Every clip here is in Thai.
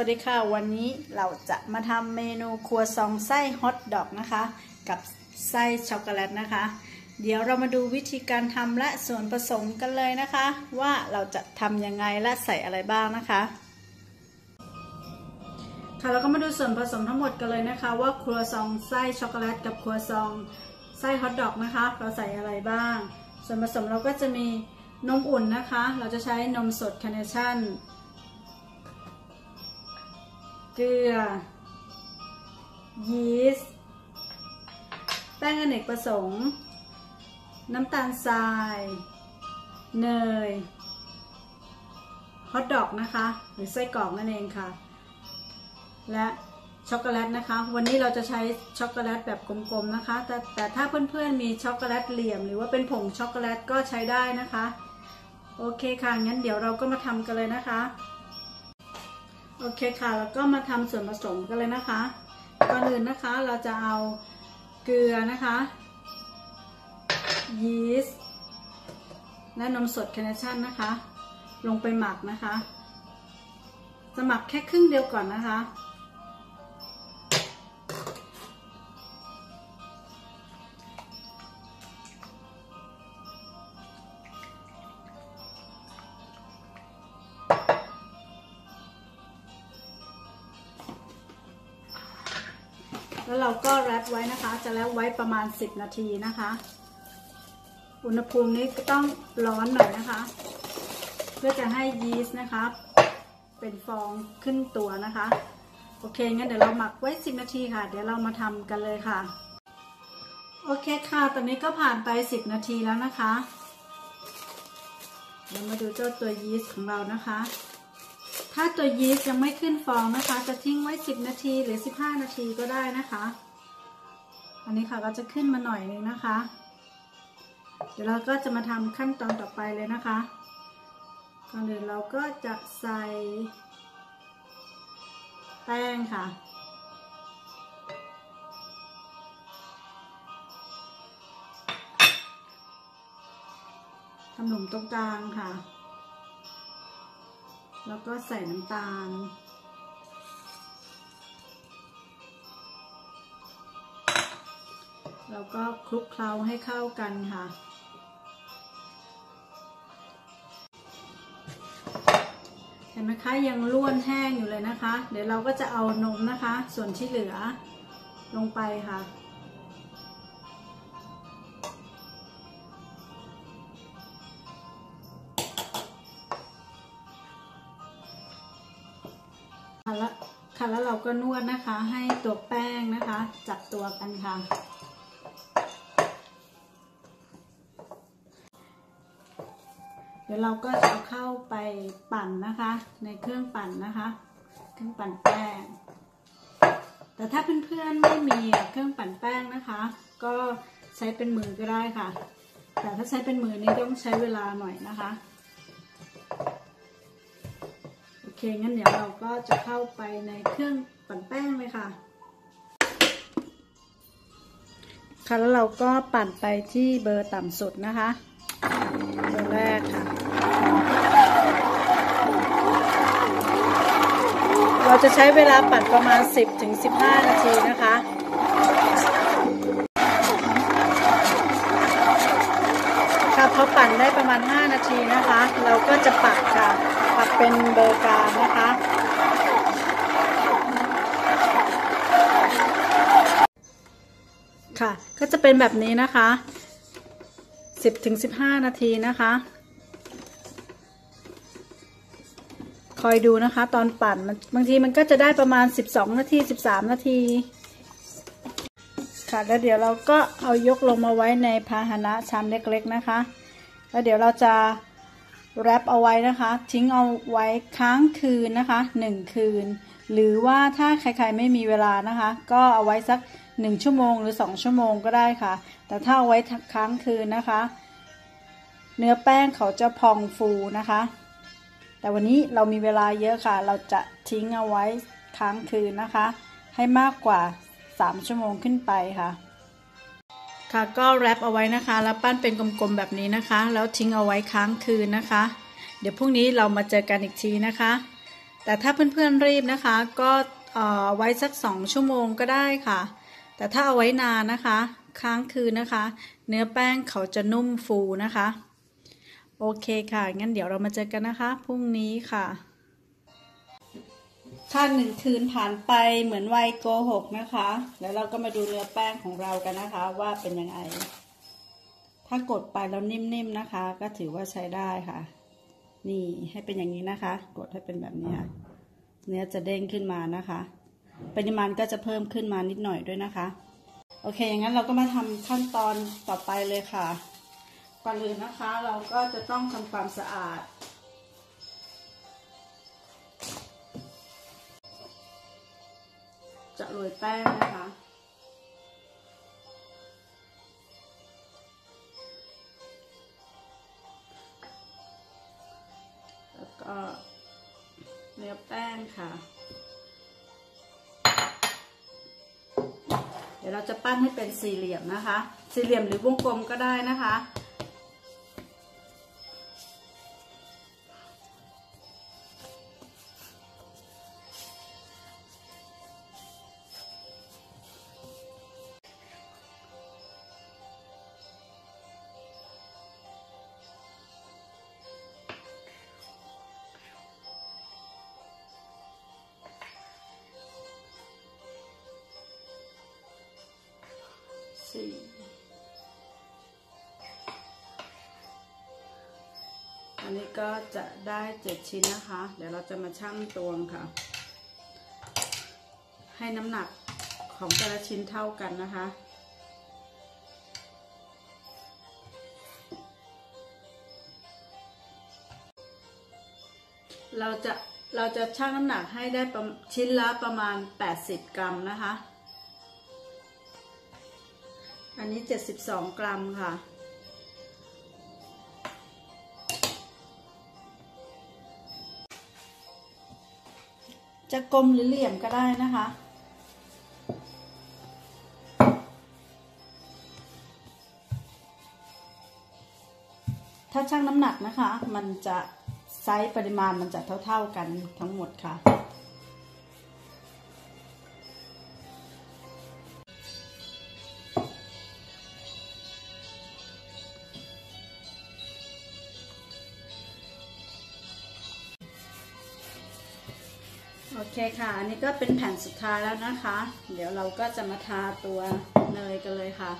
วัสดีค่ะ วันนี้เราจะมาทำเมนูครัวซองไส้ฮอทดอกนะคะ กับไส้ช็อกโกแลตนะคะ เดี๋ยวเรามาดูวิธีการทำและส่วนผสมกันเลยนะคะ ว่าเราจะทำยังไงและใส่อะไรบ้างนะคะค่ะเราก็มาดูส่วนผสมทั้งหมดกันเลยนะคะ ว่าครัวซองไส้ช็อกโกแลตกับครัวซองไส้ฮอทดอกนะคะ เราใส่อะไรบ้าง ส่วนผสมเราก็จะมีนมอุ่นนะคะ เราจะใช้นมสดคาร์เนชั่น เกลือ ยีสต์ แป้งอเนกประสงค์ น้ำตาลทราย เนย ฮอทดอกนะคะ หรือไส้กรอกนั่นเองค่ะ และช็อกโกแลตนะคะ วันนี้เราจะใช้ช็อกโกแลตแบบกลมๆนะคะ แต่แต่ถ้าเพื่อนๆมีช็อกโกแลตเหลี่ยม หรือว่าเป็นผงช็อกโกแลตก็ใช้ได้นะคะ โอเคค่ะ งั้นเดี๋ยวเราก็มาทำกันเลยนะคะ โอเคค่ะ แล้วก็มาทำส่วนผสมกันเลยนะคะ ก่อนอื่นนะคะเราจะเอาเกลือนะคะ ยีสต์และนมสดแคนาเชั่นนะคะ ลงไปหมักนะคะ จะหมักแค่ครึ่งเดียวก่อนนะคะ แล้วเราก็แรปไว้นะคะ จะแรปไว้ประมาณ 10 นาทีนะคะ อุณหภูมินี้ก็ต้องร้อนหน่อยนะคะ เพื่อจะให้ยีสต์นะคะเป็นฟองขึ้นตัวนะคะ โอเคงั้นเดี๋ยวเราหมักไว้ 10 นาทีค่ะ เดี๋ยวเรามาทำกันเลยค่ะ โอเคค่ะ ตอนนี้ก็ผ่านไป 10 นาทีแล้วนะคะ เดี๋ยวมาดูเจ้าตัวยีสต์ของเรานะคะ ถ้าตัวยีสต์ยังไม่ขึ้นฟองนะคะ จะทิ้งไว้ 10 นาทีหรือ 15 นาทีก็ได้นะคะ อันนี้ค่ะก็จะขึ้นมาหน่อยนึงนะคะ เดี๋ยวเราก็จะมาทำขั้นตอนต่อไปเลยนะคะก่อนอื่นเราก็จะใส่แป้งค่ะทำหนุ่มตรงกลางค่ะ แล้วก็ใส่น้ำตาล แล้วก็คลุกเคล้าให้เข้ากันค่ะ เห็นไหมคะยังล้วนแห้งอยู่เลยนะคะ เดี๋ยวเราก็จะเอานมนะคะ ส่วนที่เหลือลงไปค่ะค่ะ ค่ะ แล้วเราก็นวดนะคะ ให้ตัวแป้งนะคะ จับตัวกันค่ะ เดี๋ยวเราก็จะเอาเข้าไปปั่นนะคะ ในเครื่องปั่นนะคะ เครื่องปั่นแป้ง แต่ถ้าเพื่อนๆไม่มีเครื่องปั่นแป้งนะคะ ก็ใช้เป็นมือก็ได้ค่ะ แต่ถ้าใช้เป็นมือนี่ต้องใช้เวลาหน่อยนะคะ เคงั้นเดี๋ยวเราก็จะเข้าไปในเครื่องปั่นแป้งเลยค่ะ ค่ะแล้วเราก็ปั่นไปที่เบอร์ต่ำสุดนะคะเบอร์แรกค่ะ เราจะใช้เวลาปั่นประมาณ 10-15 นาทีนะคะค่ะพอปั่นได้ประมาณ 5 นาทีนะคะ เราก็จะปักค่ะ ปักเป็นเบอร์กางนะคะ ค่ะ ก็จะเป็นแบบนี้นะคะ 10-15 นาทีนะคะ คอยดูนะคะ ตอนปั่นมันบางทีมันก็จะได้ประมาณ 12 นาที 13 นาทีค่ะแล้วเดี๋ยวเราก็เอายกลงมาไว้ในภาชนะชามเล็กๆนะคะ แล้วเดี๋ยวเราจะ แรปเอาไว้นะคะ ทิ้งเอาไว้ค้างคืนนะคะ 1 คืน หรือว่าถ้าใครๆไม่มีเวลานะคะ ก็เอาไว้สัก 1 ชั่วโมงหรือ 2 ชั่วโมงก็ได้ค่ะ แต่ถ้าเอาไว้ค้างคืนนะคะ เนื้อแป้งเขาจะพองฟูนะคะ แต่วันนี้เรามีเวลาเยอะค่ะ เราจะทิ้งเอาไว้ค้างคืนนะคะ ให้มากกว่า 3 ชั่วโมงขึ้นไปค่ะ ค่ะก็แรปเอาไว้นะคะ แล้วปั้นเป็นกลมๆแบบนี้นะคะ แล้วทิ้งเอาไว้ค้างคืนนะคะ เดี๋ยวพรุ่งนี้เรามาเจอกันอีกทีนะคะ แต่ถ้าเพื่อนๆรีบนะคะ ก็เอ่อไว้สักสองชั่วโมงก็ได้ค่ะ แต่ถ้าเอาไว้นานนะคะ ค้างคืนนะคะ เนื้อแป้งเขาจะนุ่มฟูนะคะ โอเคค่ะ งั้นเดี๋ยวเรามาเจอกันนะคะ พรุ่งนี้ค่ะ ถ้าหนึ่งคืนผ่านไปเหมือนวัยโกหกนะคะ แล้วเราก็มาดูเนื้อแป้งของเรากันนะคะ ว่าเป็นยังไง ถ้ากดไปแล้วนิ่มๆนะคะ ก็ถือว่าใช้ได้ค่ะ นี่ให้เป็นอย่างนี้นะคะ กดให้เป็นแบบนี้เนื้อจะเด้งขึ้นมานะคะ ปริมาณก็จะเพิ่มขึ้นมานิดหน่อยด้วยนะคะ โอเคอย่างนั้นเราก็มาทำขั้นตอนต่อไปเลยค่ะ ก่อนอื่นนะคะ เราก็จะต้องทำความสะอาด จะโรยแป้งนะคะ แล้วก็เนื้อแป้งค่ะ เดี๋ยวเราจะปั้นให้เป็นสี่เหลี่ยมนะคะ สี่เหลี่ยมหรือวงกลมก็ได้นะคะ ก็จะได้เจ็ดชิ้นนะคะ เดี๋ยวเราจะมาชั่งตวงค่ะ ให้น้ำหนักของแต่ละชิ้นเท่ากันนะคะเราจะเราจะชั่งน้ำหนักให้ได้ชิ้นละประมาณ 80 กรัมนะคะ อันนี้ 72 กรัมค่ะ จะกลมหรือเหลี่ยมก็ได้นะคะ ถ้าชั่งน้ำหนักนะคะ มันจะไซส์ปริมาณมันจะเท่า ๆกันทั้งหมดค่ะ คค่ะ อันนี้ก็เป็นแผ่นสุดท้ายแล้วนะคะ เดี๋ยวเราก็จะมาทาตัวเนยกันเลยค่ะ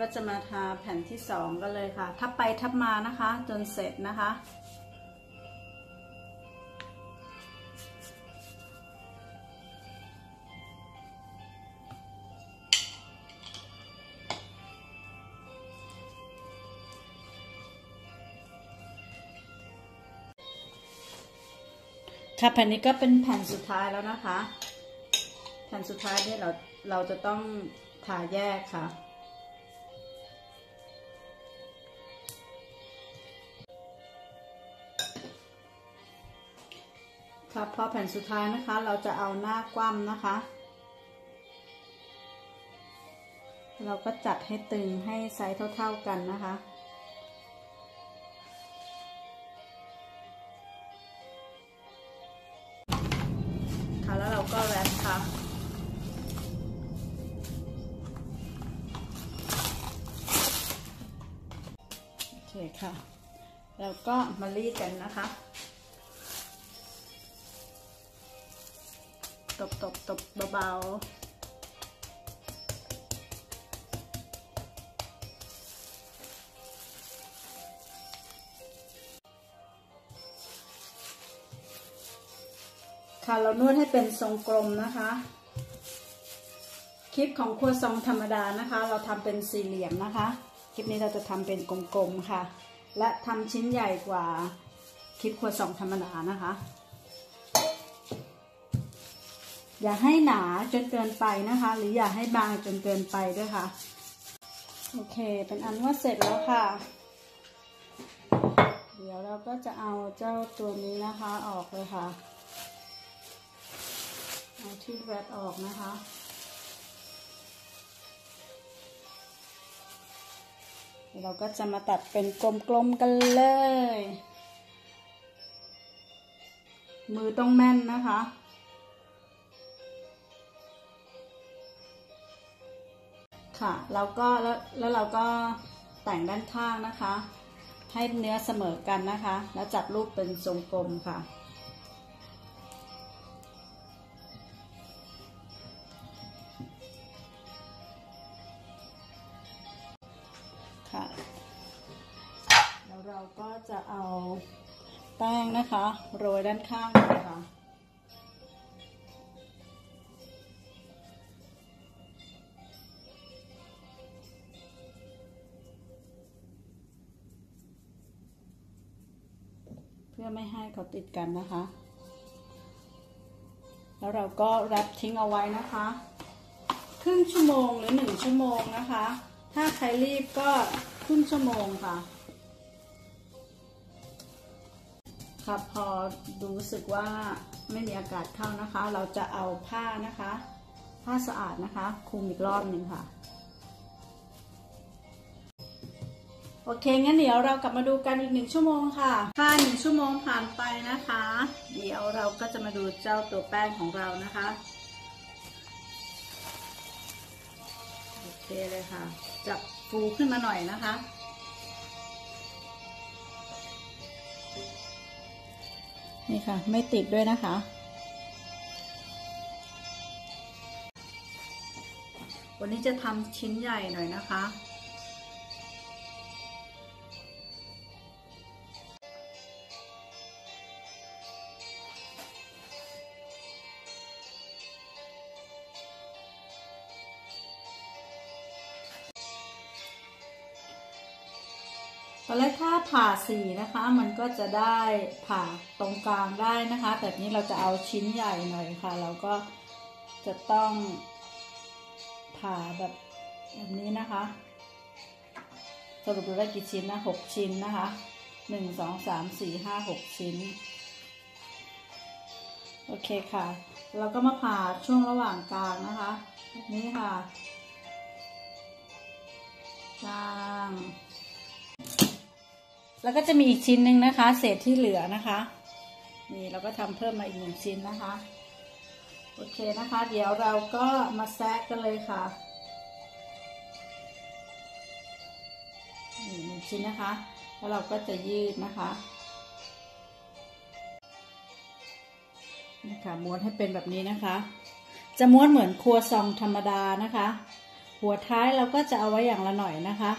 ก็จะมาทาแผ่นที่สองกันเลยค่ะ ทับไปทับมานะคะ จนเสร็จนะคะ ค่ะแผ่นนี้ก็เป็นแผ่นสุดท้ายแล้วนะคะ แผ่นสุดท้ายนี่เราเราจะต้องทาแยกค่ะ ครับพอแผ่นสุดท้ายนะคะ เราจะเอาหน้ากว้ำนะคะ เราก็จัดให้ตึงให้ไซส์เท่า ๆกันนะคะ ค่ะแล้วเราก็แรปค่ะโอเคค่ะ แล้วก็มารีดกันนะคะ ตบตบตบเบาๆ ค่ะเรานวดให้เป็นทรงกลมนะคะ คลิปของครัวซองธรรมดานะคะ เราทำเป็นสี่เหลี่ยมนะคะ คลิปนี้เราจะทำเป็นกลมๆค่ะ และทำชิ้นใหญ่กว่าคลิปครัวซองธรรมดานะคะ อย่าให้หนาจนเกินไปนะคะ หรืออย่าให้บางจนเกินไปด้วยค่ะ โอเค เป็นอันว่าเสร็จแล้วค่ะ เดี๋ยวเราก็จะเอาเจ้าตัวนี้นะคะออกเลยค่ะ เอาที่แรปออกนะคะเราก็จะมาตัดเป็นกลมๆกันเลย มือต้องแม่นนะคะ ค่ะแล้วก็แล้วแล้วเราก็แต่งด้านข้างนะคะ ให้เนื้อเสมอกันนะคะ แล้วจับรูปเป็นทรงกลมค่ะ ค่ะ แล้วเราก็จะเอาแป้งนะคะ โรยด้านข้างนะคะ พื่อไม่ให้เขาติดกันนะคะ แล้วเราก็แรปทิ้งเอาไว้นะคะ ครึ่งชั่วโมงหรือหนึ่งชั่วโมงนะคะ ถ้าใครรีบก็ครึ่งชั่วโมงค่ะครับพอรู้สึกว่าไม่มีอากาศเข้านะคะ เราจะเอาผ้านะคะ ผ้าสะอาดนะคะคลุมอีกรอบหนึ่งค่ะ โอเค งั้นเดี๋ยวเรากลับมาดูกันอีกหนึ่งชั่วโมงค่ะค่ะหนึ่งชั่วโมงผ่านไปนะคะ เดี๋ยวเราก็จะมาดูเจ้าตัวแป้งของเรานะคะ โอเคเลยค่ะ จับฟูขึ้นมาหน่อยนะคะ นี่ค่ะ ไม่ติดด้วยนะคะวันนี้จะทำชิ้นใหญ่หน่อยนะคะ ตอนแรกถ้าผ่าสี่นะคะ มันก็จะได้ผ่าตรงกลางได้นะคะ แต่นี้เราจะเอาชิ้นใหญ่หน่อยค่ะ เราก็จะต้องผ่าแบบแบบนี้นะคะ สรุปเราได้กี่ชิ้นนะหกชิ้นนะคะหนึ่งสองสามสี่ห้าหกชิ้น โอเคค่ะ เราก็มาผ่าช่วงระหว่างกลางนะคะแบบนี้ค่ะกลาง แล้วก็จะมีอีกชิ้นหนึ่งนะคะ เศษที่เหลือนะคะ นี่เราก็ทำเพิ่มมาอีกหนึ่งชิ้นนะคะ โอเคนะคะ เดี๋ยวเราก็มาแซะกันเลยค่ะนี่หนึ่งชิ้นนะคะ แล้วเราก็จะยืดนะคะนี่ค่ะม้วนให้เป็นแบบนี้นะคะ จะม้วนเหมือนครัวซองธรรมดานะคะ หัวท้ายเราก็จะเอาไว้อย่างละหน่อยนะคะ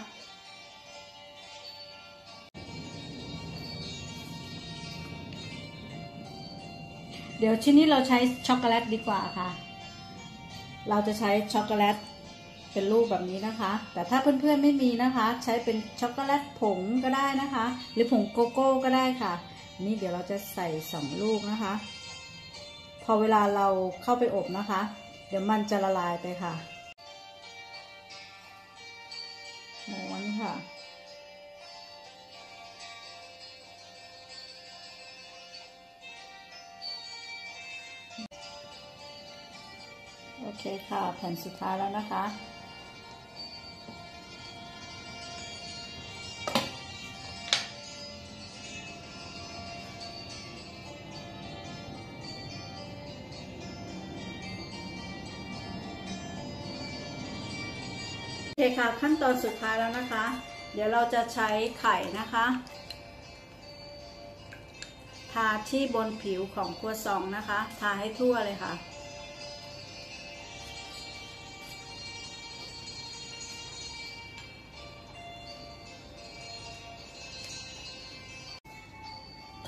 เดี๋ยวชิ้นนี้เราใช้ช็อกโกแลตดีกว่าค่ะ เราจะใช้ช็อกโกแลตเป็นรูปแบบนี้นะคะ แต่ถ้าเพื่อนๆไม่มีนะคะ ใช้เป็นช็อกโกแลตผงก็ได้นะคะ หรือผงโกโก้ก็ได้ค่ะ นี่เดี๋ยวเราจะใส่สองลูกนะคะ พอเวลาเราเข้าไปอบนะคะ เดี๋ยวมันจะละลายไปค่ะม้วนค่ะ คค่ะ แผ่นสุดท้ายแล้วนะคะ โอเคค่ะ ขั้นตอนสุดท้ายแล้วนะคะ เดี๋ยวเราจะใช้ไข่นะคะทาที่บนผิวของครัวซองนะคะ ทาให้ทั่วเลยค่ะ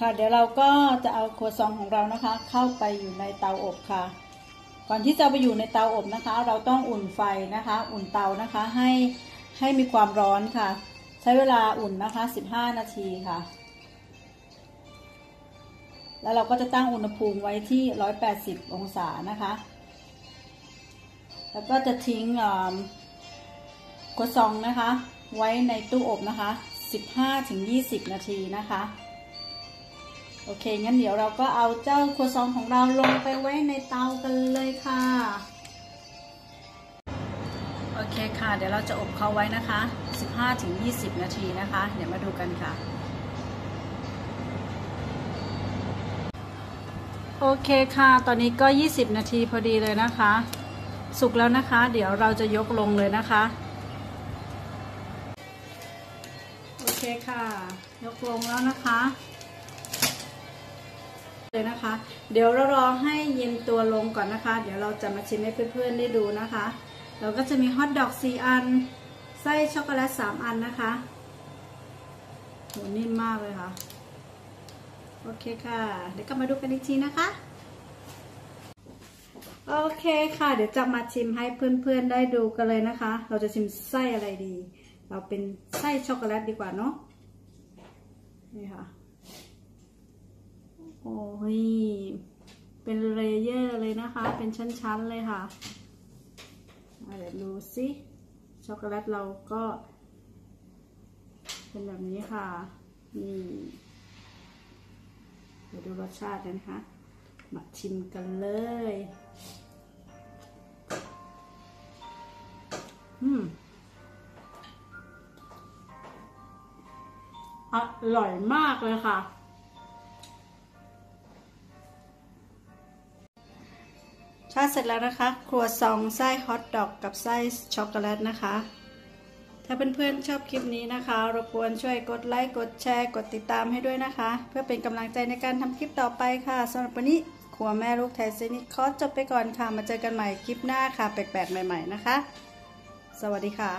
ค่ะเดี๋ยวเราก็จะเอาครัวซองของเรานะคะ เข้าไปอยู่ในเตาอบค่ะ ก่อนที่จะไปอยู่ในเตาอบนะคะ เราต้องอุ่นไฟนะคะ อุ่นเตานะคะให้ให้มีความร้อนค่ะ ใช้เวลาอุ่นนะคะ 15 นาทีค่ะ แล้วเราก็จะตั้งอุณหภูมิไว้ที่ 180 องศานะคะ แล้วก็จะทิ้งครัวซองนะคะ ไว้ในตู้อบนะคะ 15-20 นาทีนะคะ โอเค งั้นเดี๋ยวเราก็เอาเจ้าครัวซองของเราลงไปไว้ในเตากันเลยค่ะ โอเคค่ะ เดี๋ยวเราจะอบเขาไว้นะคะ 15-20 นาทีนะคะ เดี๋ยวมาดูกันค่ะ โอเคค่ะ ตอนนี้ก็ 20 นาทีพอดีเลยนะคะ สุกแล้วนะคะ เดี๋ยวเราจะยกลงเลยนะคะ โอเคค่ะ ยกลงแล้วนะคะ เลยนะคะ เดี๋ยวเรารอให้เย็นตัวลงก่อนนะคะ เดี๋ยวเราจะมาชิมให้เพื่อนๆได้ดูนะคะ เราก็จะมีฮอทดอก4อัน ไส้ช็อกโกแลต3อันนะคะโหนิ่มมากเลยค่ะ โอเคค่ะ เดี๋ยวกลับมาดูกันอีกทีนะคะ โอเคค่ะ เดี๋ยวจะมาชิมให้เพื่อนๆได้ดูกันเลยนะคะ เราจะชิมไส้อะไรดี เราเป็นไส้ช็อกโกแลตดีกว่าเนาะ นี่ค่ะ โอ้ยเป็น layer เลยนะคะ เป็นชั้นๆเลยค่ะเดี๋ยวดูสิช็อกโกแลตเราก็ เป็นแบบนี้ค่ะนี่เดี๋ยวดูรสชาติกันนะคะมาชิมกันเลยอืมอร่อยมากเลยค่ะ เสร็จแล้วนะคะ ครัวซองไส้ฮอทดอกกับไส้ช็อกโกแลตนะคะ ถ้าเพื่อนๆชอบคลิปนี้นะคะรบกวนช่วยกดไลค์ กดแชร์ กดติดตามให้ด้วยนะคะ เพื่อเป็นกำลังใจในการทำคลิปต่อไปค่ะสำหรับวันนี้ครัวแม่ลูกไทยเซนิคอสจบไปก่อนค่ะ มาเจอกันใหม่คลิปหน้าค่ะ แปลกๆ ใหม่ ๆ นะคะ สวัสดีค่ะ